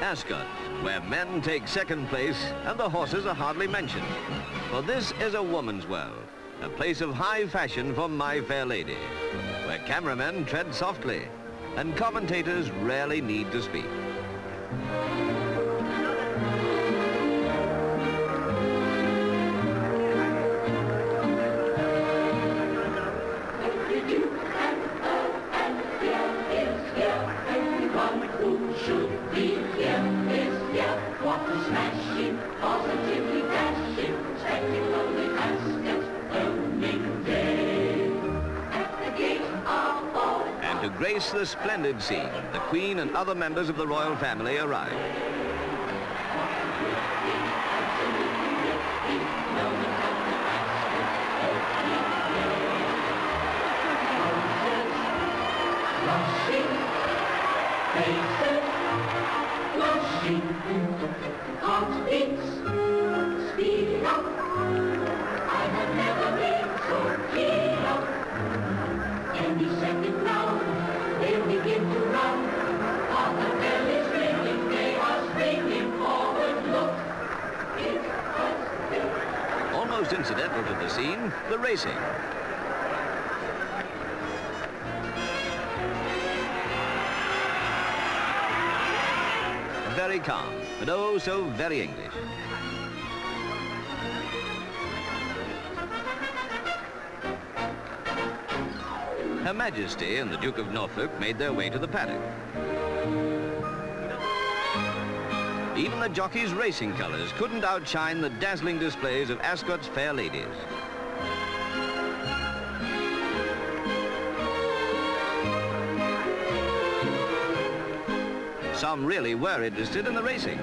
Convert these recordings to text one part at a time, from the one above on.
Ascot, where men take second place and the horses are hardly mentioned. For this is a woman's world, a place of high fashion for My Fair Lady, where cameramen tread softly and commentators rarely need to speak. And to grace the splendid scene, the Queen and other members of the royal family arrive. Almost incidental to the scene, the racing. Very calm, but oh so very English. Her Majesty and the Duke of Norfolk made their way to the paddock. Even the jockeys' racing colours couldn't outshine the dazzling displays of Ascot's fair ladies. Some really were interested in the racing.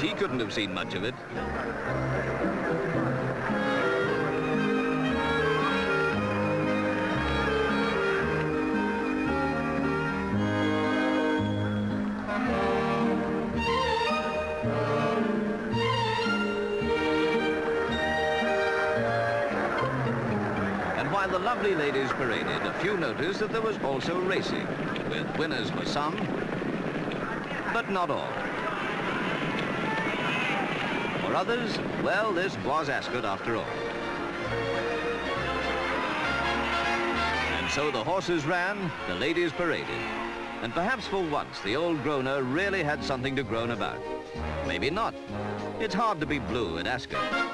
She couldn't have seen much of it. While the lovely ladies paraded, a few noticed that there was also racing, with winners for some, but not all. For others, well, this was Ascot after all. And so the horses ran, the ladies paraded. And perhaps for once, the old groaner really had something to groan about. Maybe not. It's hard to be blue at Ascot.